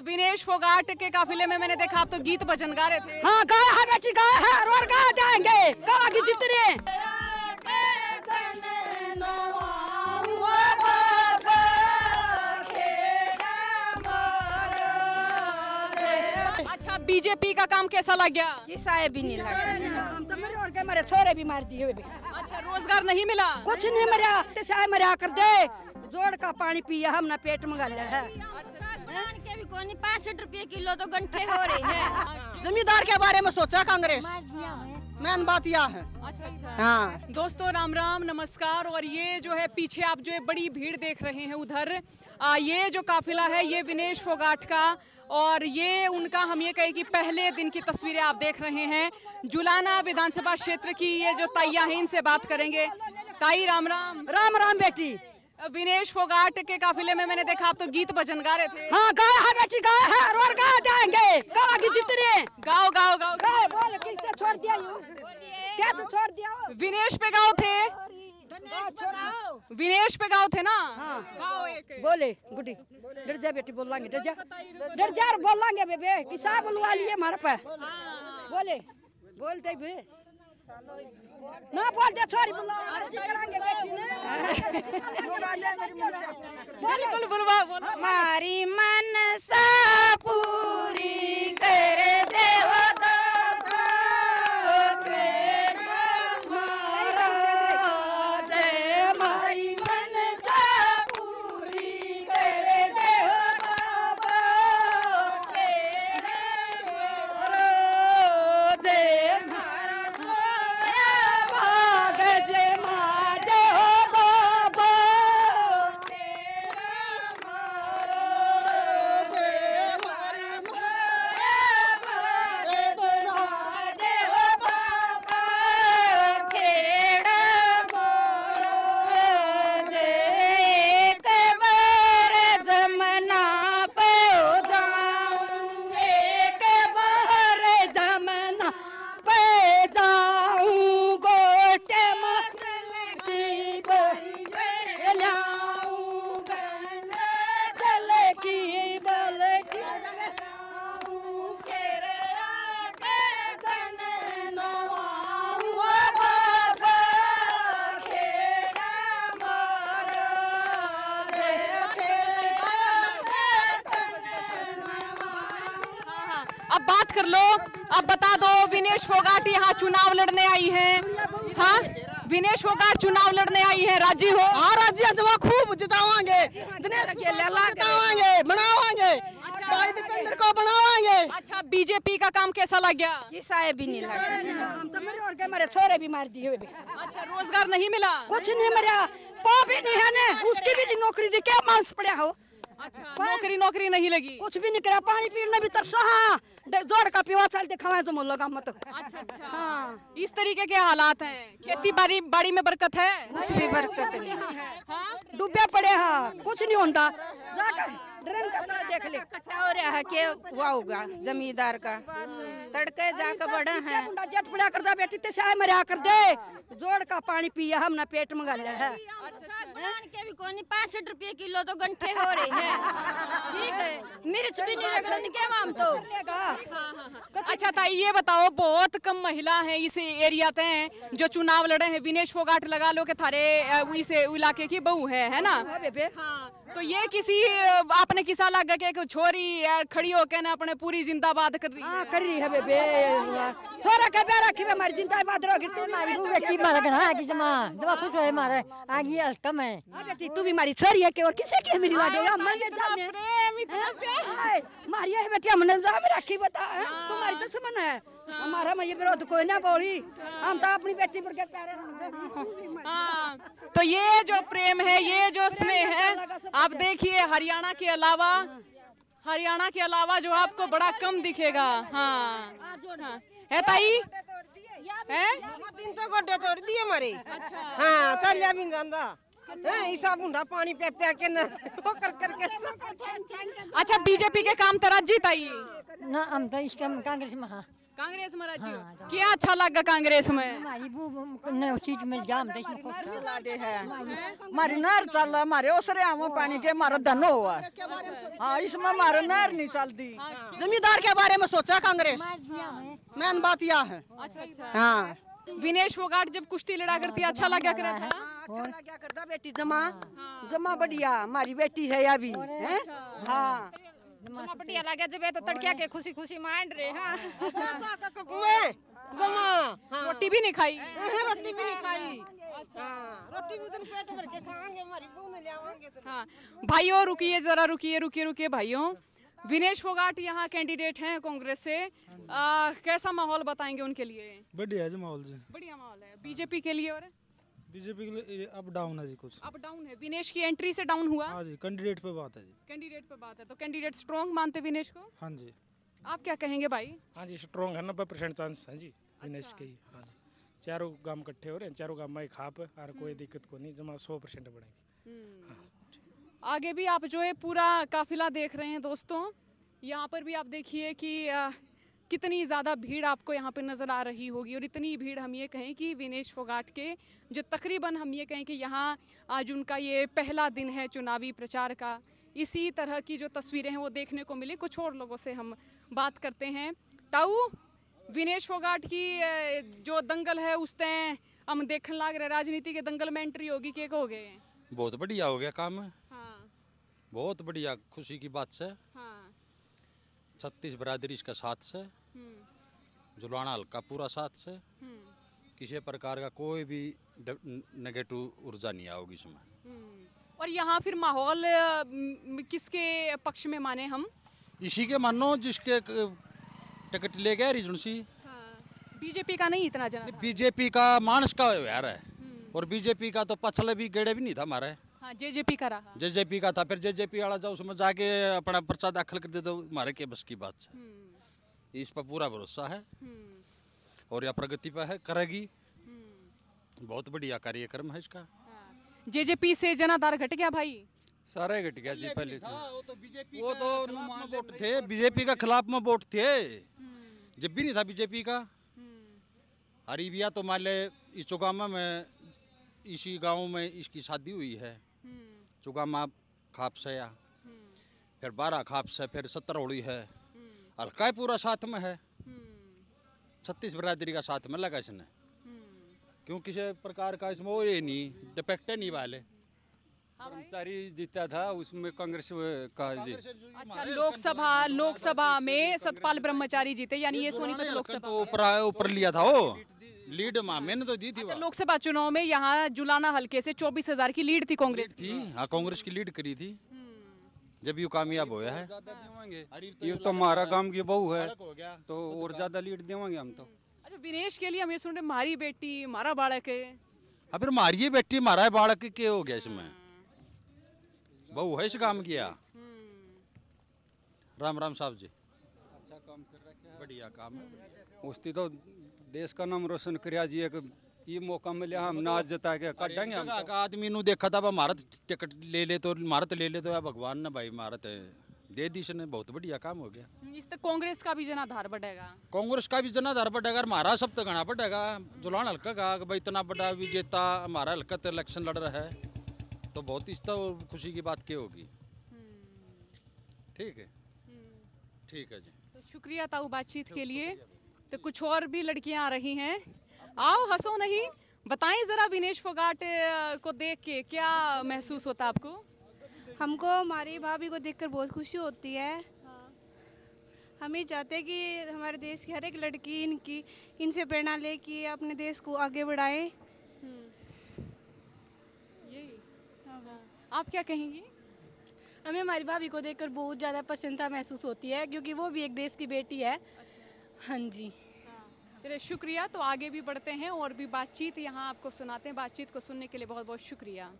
विनेश फोगाट के काफिले में मैंने देखा आप तो गीत भजन गा रहे थे। हाँ गाय है बेटी गाय है और कहा जाएँगे। कहा की जितने। अच्छा बीजेपी का काम कैसा लग गया? किसा भी नहीं लगा। तो मेरे और के मेरे छोरे भी मार दिए अच्छा रोज़गार नहीं मिला? कुछ नहीं मरिया ते साय मरिया कर दे। जोड़ का पानी पिया हमने पेट मंगा लिया है। धान के भी कोनी पैंसठ रुपए किलो तो गंठे हो रहे हैं। जमींदार के बारे में सोचा कांग्रेस? मेन बात यह है। अच्छा अच्छा। हाँ। दोस्तों राम राम नमस्कार। और ये जो है पीछे आप जो है बड़ी भीड़ देख रहे हैं उधर। आ, ये जो काफिला है ये विनेश फोगाट का। और ये उनका हम ये कहें कि पहले दिन की तस्वीरें आप देख रहे हैं। जुलाना विधानसभा क्षेत्र की ये जो ताइया है इनसे बात करेंगे। ताई राम राम। राम राम बेटी। विनेश फोगाट के काफिले में मैंने देखा आप तो गीत भजन गा रहे थे। हाँ गाय है बेटी गाय है और कहा जाएँगे। कहा की जितने। गाओ गाओ गाओ। गाय बोल किसने छोड़ दिया यूँ। क्या तू छोड़ दिया विनेश पे गाओ थे। विनेश पे गाओ थे ना? हाँ। गाओ एक। बोले गुड्डी डर जा बेटी बोलांगे डर जा। डर जा बोलांगे बेबे। किसा बुलवा लिए हमारे पे। बोले बोल दे बे ना बोल दे छोरी बिल्कुल बुलवा बोलो। हमारी मनसा पूरी। अब बात कर लो। अब बता दो विनेश फोगाट यहाँ चुनाव लड़ने आई है। हाँ? विनेश फोगाट चुनाव लड़ने आई है राज़ी हो? हाँ राज्य जवा खूब जितावांगे। दिनेश को जितावांगे बनावांगे भाई दीपेंद्र को बनावांगे अच्छा बीजेपी का काम कैसा लग गया? किसा भी नहीं लगा। हम तो मेरे और के मेरे छोरे भी मार दिए हुए अच्छा रोज़गार नहीं मिला? कुछ नहीं मरिया तो भी नहीं है ने। उसकी भी नहीं नौकरी दी। क्या मांस पड़ा हो? अच्छा नौकरी नौकरी नहीं लगी? कुछ भी नहीं करा। पानी पीने भी तरसा हाँ। जोड़ का पीवा चल दिखावा तो लोग मत। अच्छा अच्छा। हाँ। इस तरीके के हालात हैं। खेती बाड़ी बाड़ी में बरकत है? कुछ भी बरकत नहीं। हाँ? डूबे पड़े हाँ। कुछ नहीं होता जाकर ड्रेन का तरह देख ले। कट्टा हो रहा है के हुआ होगा जमींदार का। तड़के जाकर बड़ा है। मुंडा जेट पड़ा कर दे बेटी ते साय मरिया कर दे। जोड़ का पानी पिया हमने पेट मंगा लिया है धान के भी कोनी पैंसठ रुपए किलो तो गंठे हो रहे हैं। ठीक है मिर्च भी नहीं रगड़न के हम तो। अच्छा ताई ये बताओ बहुत कम महिला हैं इस एरिया ते हैं जो चुनाव लड़े हैं। विनेश फोगाट लगा लो के थारे इस इलाके की बहू है है ना? हाँ हाँ तो ये किसी आपने किसा लगा के छोरी अ, खड़ी होके ना अपने पूरी जिंदाबाद कर रही है? हाँ कर रही है बेबे छोरा के बेरा की हमारी ज़िंदा बात रहोगी तू मारी वो बेटी मारा कर हाँ किसी माँ जब खुश होए मारे। आगे अलकम है हाँ बेटी तू भी मारी छोरी है के और किसे की है मेरी लाडो या मैंने इतना जाने। प्रेम इतना प्यार। हाय, मारी है बेटी हमने जाम रखी बता। हैं? तुम्हारी दुश्मन है। हमारा मैं विरोध कोई ना बोली हम तो अपनी बेटी पर के हैं। हाँ। तो ये जो प्रेम है ये जो स्नेह है आप देखिए हरियाणा के अलावा हरियाणा के अलावा जो आपको बड़ा कम दिखेगा। हाँ, हाँ। है ताई? है? तीन तो गोड्डे तोड़ दिए मारे हाँ चल जा भी हाँ बुंडा पानी पे पे के न वो कर कर के अच्छा बीजेपी के काम तरह जीत आई। ना हम तो इसका कांग्रेस में हाँ। कांग्रेस में राज्य हाँ, तो- क्या अच्छा लगा कांग्रेस में? हमारी वो ने सीट मिल जाम देश में खुश चला है रहा हमारे ओसरे हम पानी के हमारा धन हुआ। हाँ? इसमें हमारा नहर नहीं चलती। जमींदार के बारे में सोचा कांग्रेस? मेन बात यह है। अच्छा अच्छा। हाँ। विनेश फोगाट जब कुश्ती लड़ा करती अच्छा लगा कर था अच्छा लगा करता बेटी जमा। जमा बढ़िया हमारी बेटी है अभी हैं? हाँ जमा बढ़िया लगे जब ये तो तड़किया के खुशी खुशी मांड रहे हाँ। मैं जमा हाँ। रोटी भी नहीं खाई। रोटी भी नहीं खाई। हाँ। रोटी भी उधर पेट भर के खाएँगे हमारी बहू ने ले आवांगे तो हाँ। भाइयों रुकिए जरा रुकिए रुकिए रुकिए भाइयों। विनेश फोगाट यहाँ कैंडिडेट हैं कांग्रेस से। आ, कैसा माहौल बताएँगे उनके लिए? बढ़िया है जी माहौल जी। बढ़िया माहौल है। बीजेपी के लिए और? बीजेपी के लिए अप डाउन है जी कुछ। अप डाउन है। विनेश की एंट्री से डाउन हुआ। हाँ जी कैंडिडेट पे बात है जी। कैंडिडेट पे बात है। तो कैंडिडेट स्ट्रॉन्ग मानते विनेश को? हाँ जी। आप क्या कहेंगे भाई? हाँ जी स्ट्रॉन्ग है नब्बे परसेंट चांस है जी दिनेश के ही। हाँ जी। चारों गाँव इकट्ठे हो रहे हैं चारों गाँव में खाप और कोई दिक्कत को नहीं जमा सौ परसेंट बढ़ेगी। आगे भी आप जो है पूरा काफिला देख रहे हैं दोस्तों। यहाँ पर भी आप देखिए कि कितनी ज़्यादा भीड़ आपको यहाँ पर नज़र आ रही होगी और इतनी भीड़ हम ये कहें कि विनेश फोगाट के जो तकरीबन हम ये कहें कि यहाँ आज उनका ये पहला दिन है चुनावी प्रचार का। इसी तरह की जो तस्वीरें हैं वो देखने को मिली कुछ और लोगों से हम बात करते हैं। ताऊ विनेश फोगाट की जो दंगल है उसते हम देखने लग रहे राजनीति के दंगल में एंट्री होगी के हो गए बहुत बढ़िया हो गया काम। हाँ। बहुत बढ़िया खुशी की बात से। हाँ। छत्तीस बरादरी इसका साथ से। जुलाना हल्का पूरा साथ से। हम्म। किसी प्रकार का कोई भी नेगेटिव ऊर्जा नहीं आओगी इसमें। हम्म। और यहाँ फिर माहौल किसके पक्ष में माने हम? इसी के मानो जिसके टिकट ले गए सी बीजेपी का नहीं इतना जना बीजेपी का मानस का व्यवहार है। और बीजेपी का तो पछले भी गेड़े भी नहीं था हमारे हाँ जेजेपी का रहा। जेजेपी का था फिर जेजेपी वाला जाओ उसमें जाके अपना पर्चा दाखिल कर दे तो हमारे के बस की बात है। हम्म, इस पर पूरा भरोसा है। हम्म, और यह प्रगति पर है करेगी। हम्म। बहुत बढ़िया कार्यक्रम है इसका। जेजेपी से जनाधार घट गया भाई। सारे घट गया जी पहले तो। वो तो बीजेपी वो तो वोट थे बीजेपी का खिलाफ में वोट थे। जब भी नहीं था बीजेपी का। अरीबिया तो मान ले इस चौगामा में इसी गाँव में इसकी शादी हुई है। चुगामा खाप से या फिर बारह खाप से फिर सत्तर होड़ी है। हल्का ही पूरा साथ में है? छत्तीस बरादरी का साथ में लगा इसने। क्यों किसी प्रकार का इसमें वो ये नहीं डिपेक्ट नहीं वाले? कर्मचारी जीता था उसमें कांग्रेस का जी। अच्छा लोकसभा लोकसभा में सतपाल ब्रह्मचारी जीते यानी ये सोनीपत लोकसभा तो ऊपर ऊपर लिया था वो। लीड मैंने तो दी थी अच्छा, लोकसभा चुनाव में यहाँ जुलाना हल्के से चौबीस हज़ार की लीड थी कांग्रेस की। हाँ कांग्रेस की लीड करी थी। जब यू कामयाब होया है ये तो हमारा गाँव की बहू है तो और ज़्यादा लीड देवांगे हम तो। अच्छा विनेश के लिए हम ये सुन रहे हमारी बेटी हमारा बालक है। अब फिर मारिए बेटी मारा है बालक के हो गया इसमें? बहू है इस काम किया राम राम साहब जी। अच्छा काम कर रखे बढ़िया काम है उसकी तो देश का नाम रोशन करिया जी एक ये मौका मिला हम नाच जता के हम आदमी नु देखा था भारत टिकट ले ले तो भारत ले ले तो भगवान ने भाई भारत दे दी इसने बहुत बढ़िया काम हो गया इस तक कांग्रेस का भी जनाधार बढ़ेगा कांग्रेस का भी जनाधार बढ़ेगा हमारा सब तो घना बढ़ेगा जुलान हल्का का भाई इतना बड़ा विजेता हमारा हल्का तो इलेक्शन लड़ रहा है तो बहुत इस तो खुशी की बात क्या होगी ठीक है ठीक है जी तो शुक्रिया ताऊ बातचीत के लिए तो कुछ और भी लड़कियाँ आ रही हैं आओ हंसो नहीं। बताएँ जरा विनेश फोगाट को देख के क्या महसूस होता आपको? हमको हमारी भाभी को देखकर बहुत खुशी होती है। हम ये चाहते हैं कि हमारे देश की हर एक लड़की इनकी इनसे प्रेरणा ले कि अपने देश को आगे बढ़ाए। यही। आप क्या कहेंगी? हमें हमारी भाभी को देखकर बहुत ज़्यादा प्रसन्नता महसूस होती है क्योंकि वो भी एक देश की बेटी है। हाँ जी। चलिए, शुक्रिया। तो आगे भी बढ़ते हैं और भी बातचीत यहाँ आपको सुनाते हैं। बातचीत को सुनने के लिए बहुत बहुत शुक्रिया।